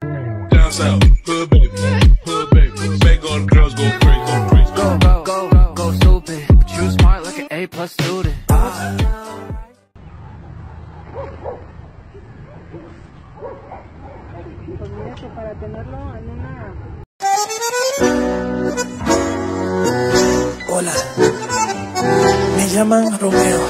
Down south, hood baby, hood baby. Make all the girls go crazy, go crazy. Go, go, go, go stupid. But you smart like an A plus student. Para tenerlo en una... Hola, me llaman Romeo.